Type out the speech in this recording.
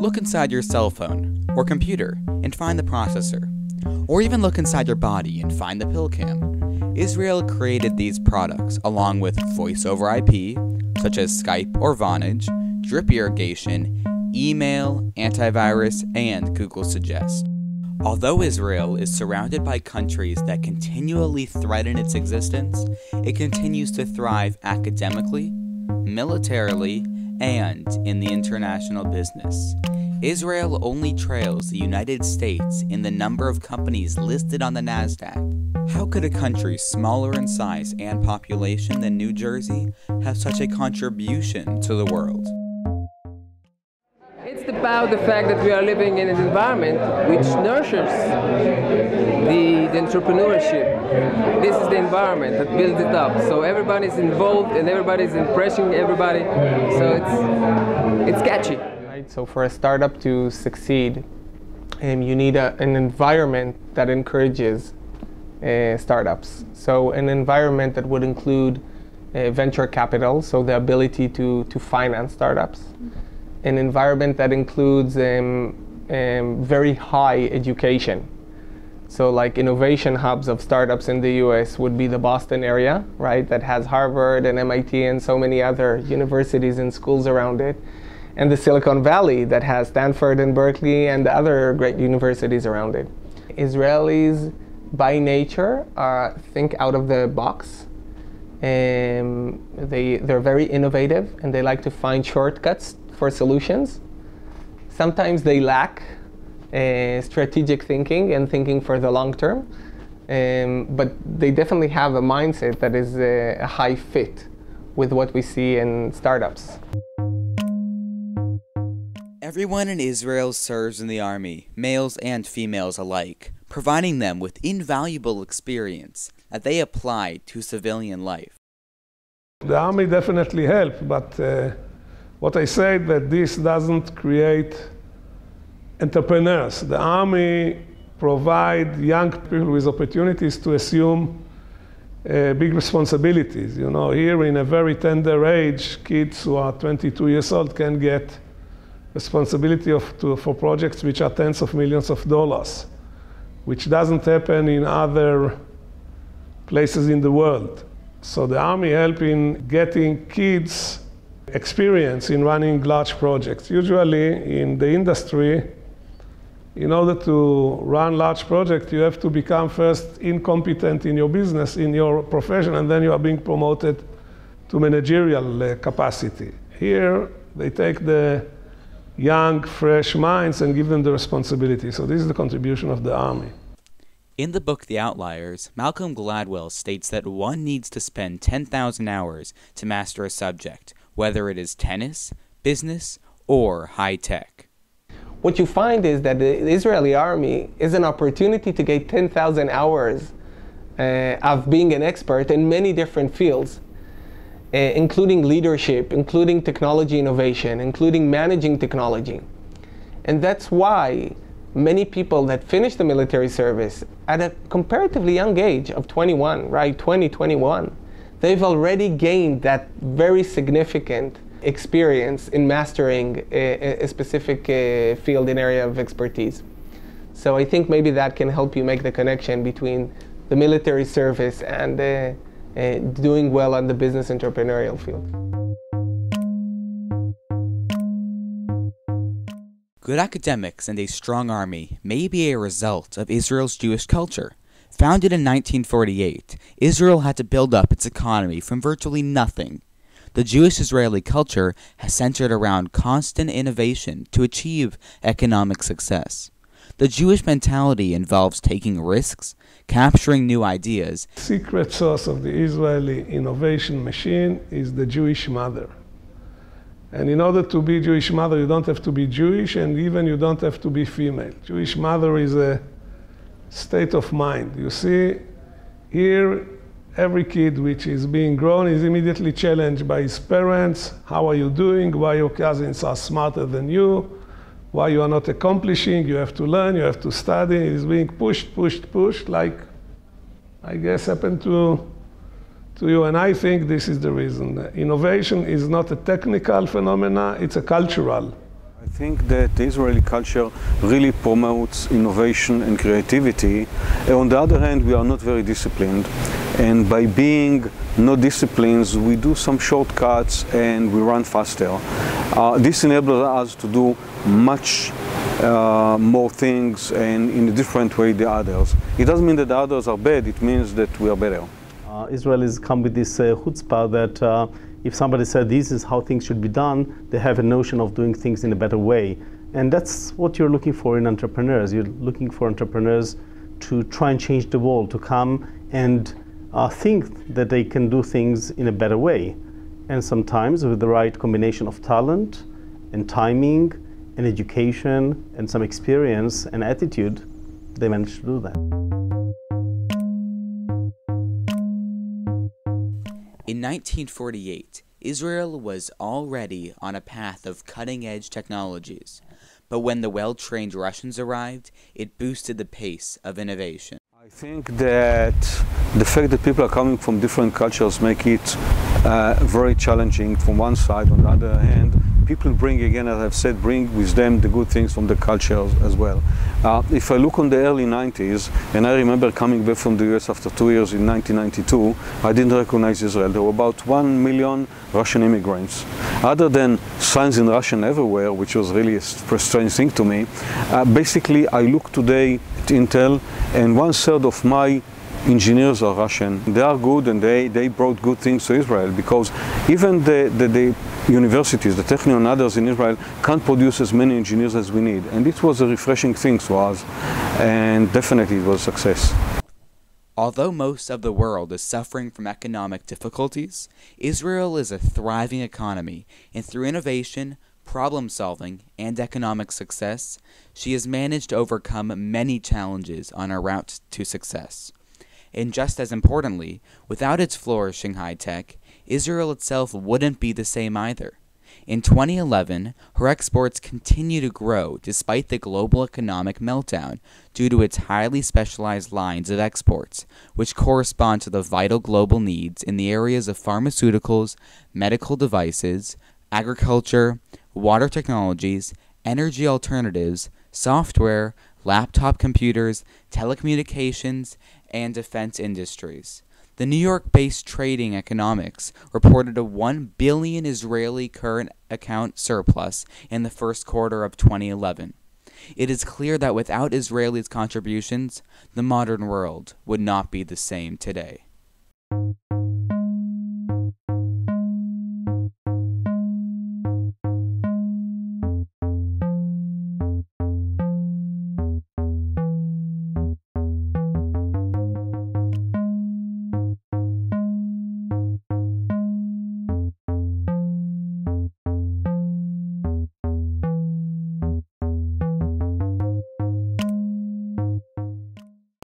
Look inside your cell phone or computer and find the processor. Or even look inside your body and find the pill cam. Israel created these products along with voice over IP, such as Skype or Vonage, drip irrigation, email, antivirus, and Google Suggest. Although Israel is surrounded by countries that continually threaten its existence, it continues to thrive academically, militarily, and in the international business. Israel only trails the United States in the number of companies listed on the NASDAQ. How could a country smaller in size and population than New Jersey have such a contribution to the world? About the fact that we are living in an environment which nurtures the, the entrepreneurship. This is the environment that builds it up. So everybody's involved and everybody's impressing everybody. So it's it's catchy. Right. So for a startup to succeed, um, you need a, an environment that encourages uh, startups. So an environment that would include uh, venture capital, so the ability to to finance startups an environment that includes um, um, very high education. So, like innovation hubs of startups in the US would be the Boston area, right, that has Harvard and MIT and so many other universities and schools around it. And the Silicon Valley that has Stanford and Berkeley and other great universities around it. Israelis, by nature, uh, think out of the box. Um, they, they're very innovative and they like to find shortcuts for solutions. Sometimes they lack uh, strategic thinking and thinking for the long term, um, but they definitely have a mindset that is uh, a high fit with what we see in startups. Everyone in Israel serves in the army, males and females alike, providing them with invaluable experience that they apply to civilian life. The army definitely helped, but uh, what I said that this doesn't create entrepreneurs. The army provide young people with opportunities to assume uh, big responsibilities. You know, here in a very tender age, kids who are 22 years old can get responsibility of, to, for projects which are tens of millions of dollars, which doesn't happen in other places in the world. So the army help in getting kids experience in running large projects. Usually in the industry, in order to run large projects, you have to become first incompetent in your business, in your profession, and then you are being promoted to managerial uh, capacity. Here, they take the young, fresh minds and give them the responsibility. So this is the contribution of the army. In the book The Outliers, Malcolm Gladwell states that one needs to spend 10,000 hours to master a subject, whether it is tennis, business, or high tech. What you find is that the Israeli army is an opportunity to get 10,000 hours uh, of being an expert in many different fields, uh, including leadership, including technology innovation, including managing technology. And that's why many people that finish the military service at a comparatively young age of 21, right, 20, 21, they've already gained that very significant experience in mastering a, a specific uh, field and area of expertise. So I think maybe that can help you make the connection between the military service and uh, uh, doing well on the business entrepreneurial field. Good academics and a strong army may be a result of Israel's Jewish culture. Founded in 1948, Israel had to build up its economy from virtually nothing. The Jewish Israeli culture has centered around constant innovation to achieve economic success. The Jewish mentality involves taking risks, capturing new ideas. The Secret source of the Israeli innovation machine is the Jewish mother. And in order to be Jewish mother, you don't have to be Jewish, and even you don't have to be female. Jewish mother is a state of mind. You see, here, every kid which is being grown is immediately challenged by his parents. How are you doing? Why your cousins are smarter than you? Why you are not accomplishing? You have to learn, you have to study. He's being pushed, pushed, pushed, like I guess happened to, to you, and I think this is the reason. Innovation is not a technical phenomena, it's a cultural. I think that the Israeli culture really promotes innovation and creativity. On the other hand, we are not very disciplined. And by being not disciplined, we do some shortcuts and we run faster. Uh, this enables us to do much uh, more things and in a different way than others. It doesn't mean that the others are bad, it means that we are better. Uh, Israelis come with this uh, chutzpah that uh, if somebody said this is how things should be done, they have a notion of doing things in a better way. And that's what you're looking for in entrepreneurs. You're looking for entrepreneurs to try and change the world, to come and uh, think that they can do things in a better way. And sometimes with the right combination of talent and timing and education and some experience and attitude, they manage to do that. In 1948, Israel was already on a path of cutting edge technologies, but when the well trained Russians arrived, it boosted the pace of innovation. I think that the fact that people are coming from different cultures make it uh, very challenging from one side. On the other hand, people bring, again, as I've said, bring with them the good things from the culture as well. Uh, if I look on the early 90s, and I remember coming back from the US after two years in 1992, I didn't recognize Israel. There were about one million Russian immigrants. Other than signs in Russian everywhere, which was really a strange thing to me, uh, basically I look today at Intel, and one third of my engineers are Russian. They are good and they, they brought good things to Israel because even the, the, the universities, the Technion and others in Israel can't produce as many engineers as we need. And it was a refreshing thing to us and definitely it was a success. Although most of the world is suffering from economic difficulties, Israel is a thriving economy, and through innovation, problem solving, and economic success, she has managed to overcome many challenges on her route to success. And just as importantly, without its flourishing high tech, Israel itself wouldn't be the same either. In 2011, her exports continue to grow despite the global economic meltdown due to its highly specialized lines of exports, which correspond to the vital global needs in the areas of pharmaceuticals, medical devices, agriculture, water technologies, energy alternatives, software, laptop computers, telecommunications, and defense industries. The New York-based Trading Economics reported a 1 billion Israeli current account surplus in the first quarter of 2011. It is clear that without Israelis' contributions, the modern world would not be the same today.